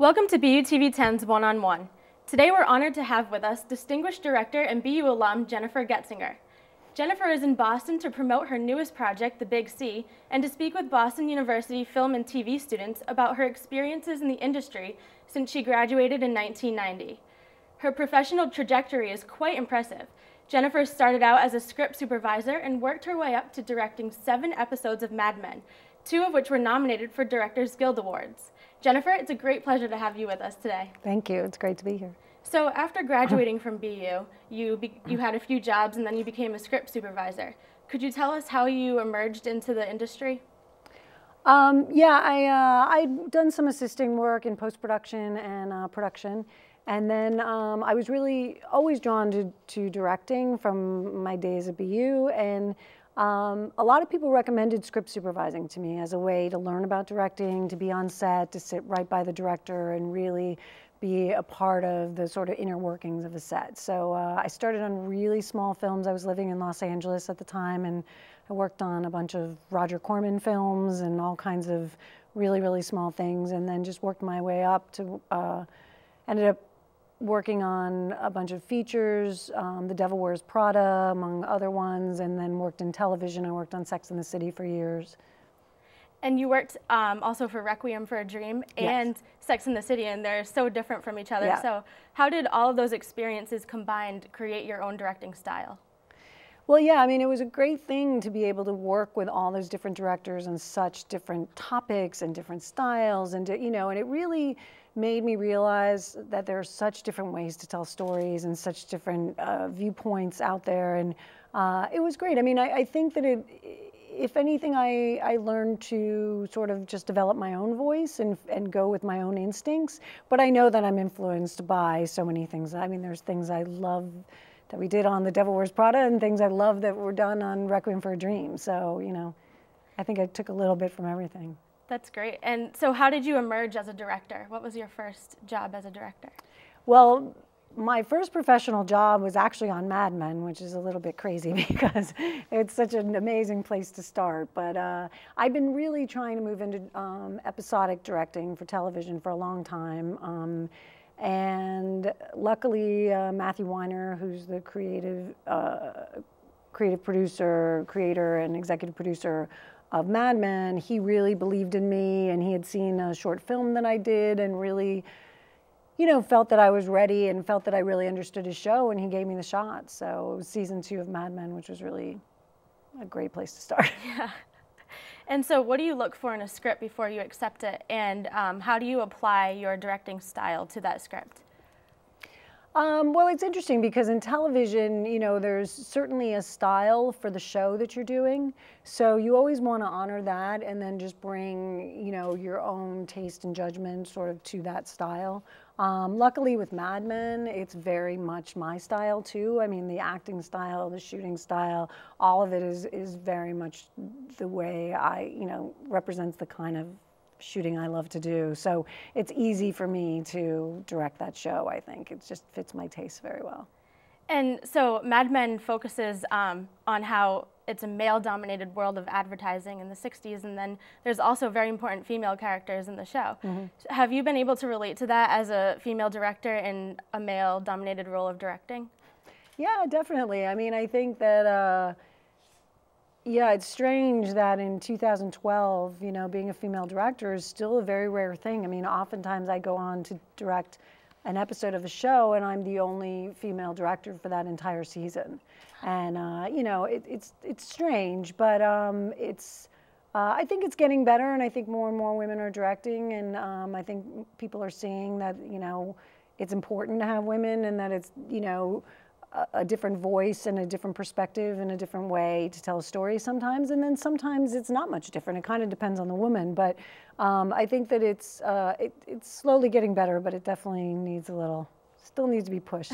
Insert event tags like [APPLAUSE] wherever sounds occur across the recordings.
Welcome to BU TV 10's One on One. Today we're honored to have with us distinguished director and BU alum Jennifer Getzinger. Jennifer is in Boston to promote her newest project, The Big C, and to speak with Boston University film and TV students about her experiences in the industry since she graduated in 1990. Her professional trajectory is quite impressive. Jennifer started out as a script supervisor and worked her way up to directing seven episodes of Mad Men, two of which were nominated for Directors Guild Awards. Jennifer, it's a great pleasure to have you with us today. Thank you. It's great to be here. So after graduating from BU, you, you had a few jobs and then you became a script supervisor. Could you tell us how you emerged into the industry? Um, yeah, I, uh, I'd done some assisting work in post-production and uh, production. And then um, I was really always drawn to, to directing from my days at BU. And um, a lot of people recommended script supervising to me as a way to learn about directing, to be on set, to sit right by the director and really be a part of the sort of inner workings of a set. So uh, I started on really small films. I was living in Los Angeles at the time and I worked on a bunch of Roger Corman films and all kinds of really, really small things and then just worked my way up to, uh, ended up working on a bunch of features, um, The Devil Wears Prada, among other ones, and then worked in television. I worked on Sex and the City for years. And you worked um, also for Requiem for a Dream and yes. Sex and the City, and they're so different from each other. Yeah. So, how did all of those experiences combined create your own directing style? Well, yeah, I mean, it was a great thing to be able to work with all those different directors and such different topics and different styles, and to, you know, and it really made me realize that there are such different ways to tell stories and such different uh, viewpoints out there. And uh, it was great. I mean, I, I, think that it, if anything, I, I learned to sort of just develop my own voice and, and go with my own instincts. But I know that I'm influenced by so many things. I mean, there's things I love that we did on The Devil Wears Prada and things I love that were done on Requiem for a Dream. So, you know, I think I took a little bit from everything. That's great. And so, how did you emerge as a director? What was your first job as a director? Well, my first professional job was actually on Mad Men, which is a little bit crazy [LAUGHS] because it's such an amazing place to start. But uh, I've been really trying to move into um, episodic directing for television for a long time. Um, and luckily, uh, Matthew Weiner, who's the creative, uh, creative producer, creator, and executive producer of Mad Men, he really believed in me and he had seen a short film that I did and really, you know, felt that I was ready and felt that I really understood his show and he gave me the shot. So it was season two of Mad Men, which was really a great place to start. [LAUGHS] Yeah. And so, what do you look for in a script before you accept it? And um, how do you apply your directing style to that script? Um, well, it's interesting because in television, you know, there's certainly a style for the show that you're doing. So you always want to honor that and then just bring, you know, your own taste and judgment sort of to that style. Um, luckily with Mad Men, it's very much my style too. I mean, the acting style, the shooting style, all of it is, is very much the way I, you know, represents the kind of shooting I love to do. So it's easy for me to direct that show, I think. It just fits my taste very well. And so Mad Men focuses um, on how it's a male-dominated world of advertising in the 60s, and then there's also very important female characters in the show. Mm -hmm. Have you been able to relate to that as a female director in a male-dominated role of directing? Yeah, definitely. I mean, I think that uh, yeah, it's strange that in 2012, you know, being a female director is still a very rare thing. I mean, oftentimes I go on to direct an episode of a show and I'm the only female director for that entire season. And, uh, you know, it, it's, it's strange, but um, it's, uh, I think it's getting better and I think more and more women are directing and um, I think people are seeing that, you know, it's important to have women and that it's, you know, a, different voice and a different perspective and a different way to tell a story sometimes. And then sometimes it's not much different. It kind of depends on the woman. But um, I think that it's, uh, it, it's slowly getting better, but it definitely needs a little, still needs to be pushed.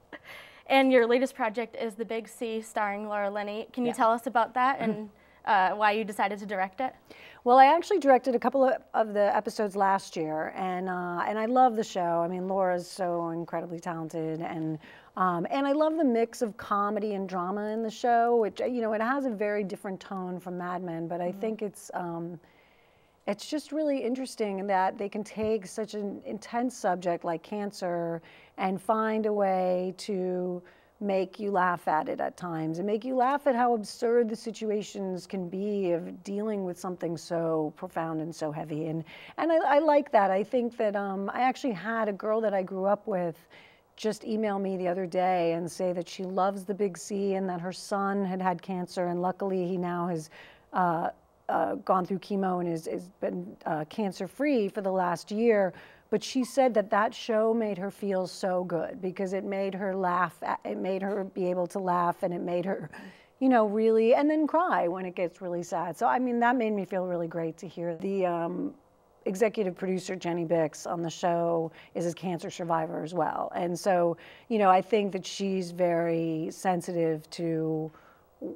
[LAUGHS] and your latest project is The Big C, starring Laura Linney. Can you yeah. tell us about that and uh, why you decided to direct it? Well, I actually directed a couple of, of the episodes last year, and uh, and I love the show. I mean, Laura's so incredibly talented, and um, and I love the mix of comedy and drama in the show, which you know it has a very different tone from Mad Men, but I mm think it's. Um, it's just really interesting that they can take such an intense subject like cancer and find a way to make you laugh at it at times and make you laugh at how absurd the situations can be of dealing with something so profound and so heavy. And, and I, I like that. I think that um, I actually had a girl that I grew up with just email me the other day and say that she loves the big C and that her son had had cancer and luckily he now has uh, uh, gone through chemo and has been uh, cancer free for the last year but she said that that show made her feel so good because it made her laugh. It made her be able to laugh and it made her, you know, really, and then cry when it gets really sad. So, I mean, that made me feel really great to hear. The um, executive producer, Jenny Bicks on the show is a cancer survivor as well. And so, you know, I think that she's very sensitive to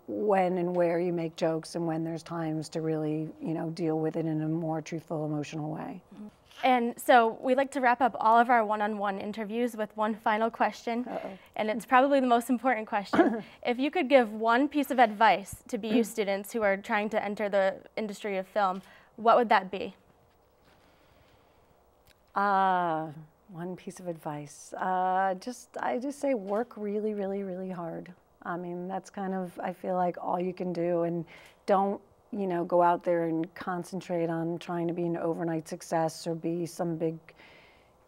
when and where you make jokes and when there's times to really, you know, deal with it in a more truthful, emotional way. Mm-hmm. And so we like to wrap up all of our one-on-one interviews with one final question, Uh-oh. and it's probably the most important question. [COUGHS] if you could give one piece of advice to BU students who are trying to enter the industry of film, what would that be? Uh, one piece of advice. Uh, just I just say work really, really, really hard. I mean, that's kind of I feel like all you can do, and don't you know, go out there and concentrate on trying to be an overnight success or be some big,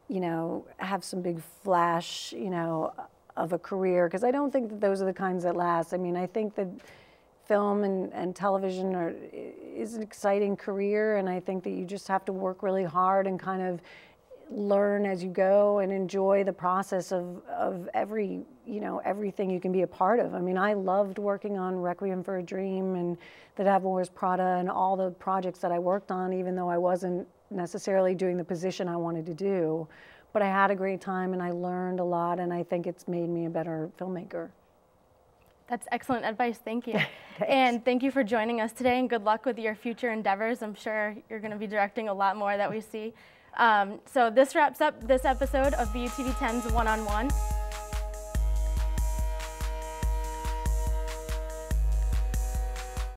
you know, have some big flash, you know, of a career. Because I don't think that those are the kinds that last. I mean, I think that film and, and television are, is an exciting career, and I think that you just have to work really hard and kind of learn as you go and enjoy the process of, of every you know everything you can be a part of. I mean, I loved working on Requiem for a Dream and The Devil Wears Prada and all the projects that I worked on, even though I wasn't necessarily doing the position I wanted to do. But I had a great time and I learned a lot, and I think it's made me a better filmmaker. That's excellent advice. Thank you. [LAUGHS] and thank you for joining us today, and good luck with your future endeavors. I'm sure you're going to be directing a lot more that we see. Um, so this wraps up this episode of BUTV 10's One on One.